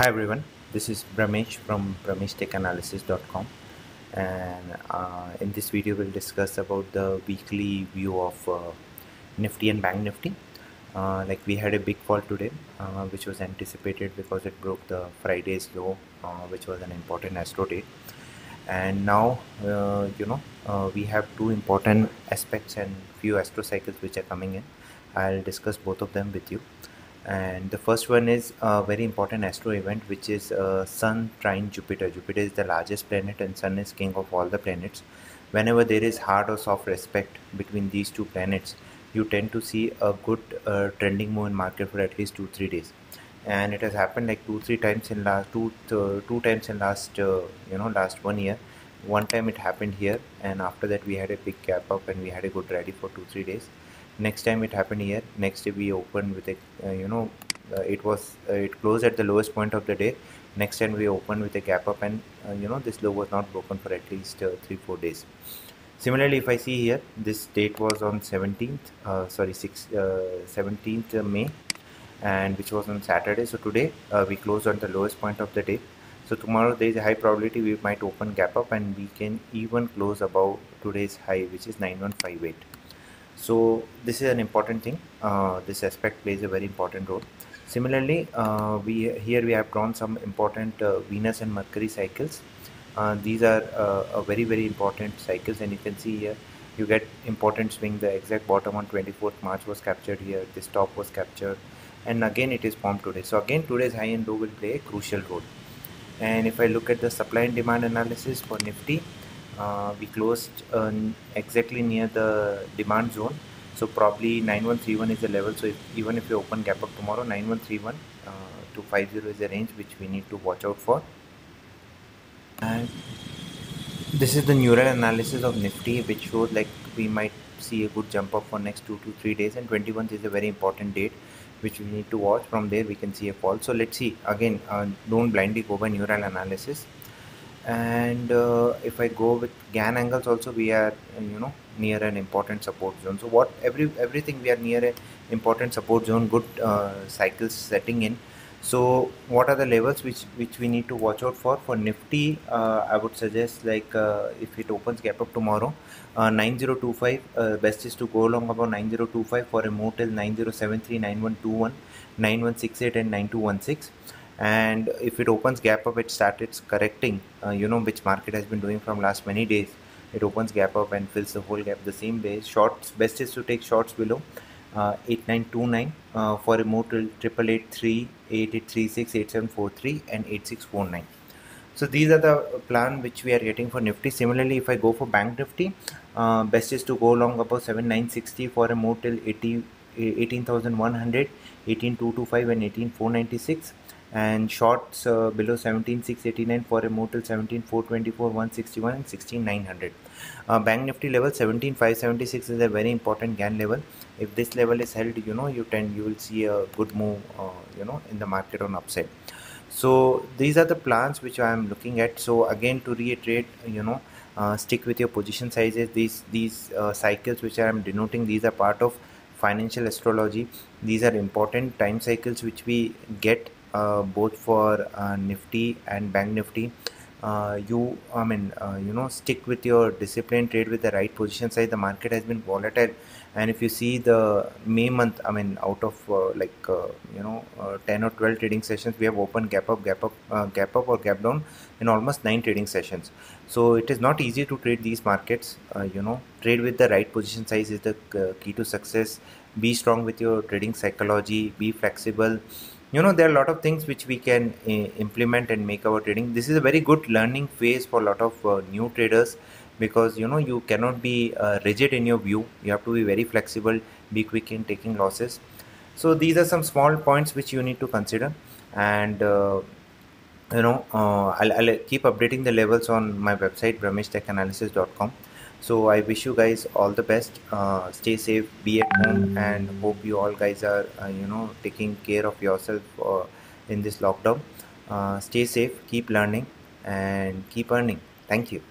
Hi everyone, this is Bramesh from BrameshTechAnalysis.com and uh, in this video we'll discuss about the weekly view of uh, Nifty and Bank Nifty. Uh, like we had a big fall today uh, which was anticipated because it broke the Friday's low uh, which was an important astro date and now uh, you know we have two important aspects and few astro cycles which are coming in. I'll discuss both of them with you and the first one is a very important astro event which is uh, sun trine jupiter. Jupiter is the largest planet and sun is king of all the planets. Whenever there is hard or soft respect between these two planets you tend to see a good uh, trending move in market for at least two three days. And it has happened like two three times in last two uh, two times in last uh, you know last one year. One time it happened here and after that we had a big gap up and we had a good rally for two three days next time it happened here next day we opened with a uh, you know uh, it was uh, it closed at the lowest point of the day. Next time we opened with a gap up and uh, you know this low was not broken for at least uh, three four days. Similarly if i see here this date was on 17th uh, sorry 6 17th may and which was on saturday. So today we closed on the lowest point of the day. So tomorrow there is a high probability we might open gap up and we can even close above today's high which is 9158 so this is an important thing. Uh, this aspect plays a very important role. Similarly uh, we here we have drawn some important uh, venus and mercury cycles. Uh, these are uh, very very important cycles. And you can see here you get important swing. The exact bottom on 24th march was captured here. This top was captured. And again it is formed today. So again today's high and low will play a crucial role. And if i look at the supply and demand analysis for nifty uh, we closed uh, exactly near the demand zone. So probably 9131 is the level. So if, even if we open gap up tomorrow 9131 uh, to 50 is the range which we need to watch out for. And this is the neural analysis of nifty which shows like we might see a good jump up for next two to three days. And 21st is a very important date which we need to watch. From there we can see a fall. So let's see. Again uh, don't blindly go by neural analysis and uh, if I go with Gann angles also we are you know near an important support zone. So what every everything we are near a important support zone good uh, cycles setting in. So what are the levels which which we need to watch out for? For nifty uh, i would suggest like uh, if it opens gap up tomorrow uh, 9025 uh, best is to go along about 9025 for a move till 9073 9121 9168 and 9216 and if it opens gap up it starts correcting uh, you know which market has been doing from last many days. It opens gap up and fills the whole gap the same way. Shorts best is to take shorts below uh, 8929 uh, for a move to 8883 8836 8743 and 8649 so these are the plan which we are getting for nifty. Similarly if i go for bank nifty uh, best is to go long about 7960 for a move till 80 18100 18225 and 18496 and shorts uh, below 17689 for a move till 17424 161 and 16900 uh, bank nifty level 17576 is a very important Gann level. If this level is held you know you tend you will see a good move uh, you know in the market on upside. So these are the plans which i am looking at. So again to reiterate you know uh, stick with your position sizes. These these uh, cycles which i am denoting these are part of financial astrology. These are important time cycles which we get both for uh, Nifty and Bank Nifty. Uh, you I mean uh, you know stick with your discipline trade with the right position size the market has been volatile. And if you see the May month I mean out of uh, like uh, you know 10 or 12 trading sessions we have opened gap up gap up gap up or gap down in almost 9 trading sessions. So it is not easy to trade these markets you know. Trade with the right position size is the key to success. Be strong with your trading psychology. Be flexible you know there are a lot of things which we can uh, implement and make our trading. This is a very good learning phase for a lot of uh, new traders because you know you cannot be uh, rigid in your view. You have to be very flexible be quick in taking losses. So these are some small points which you need to consider and uh, you know uh, I'll, I'll, keep updating the levels on my website brameshtechanalysis.com so i wish you guys all the best. Uh, stay safe be at home and hope you all guys are uh, you know taking care of yourself uh, in this lockdown. Uh, stay safe keep learning and keep earning. Thank you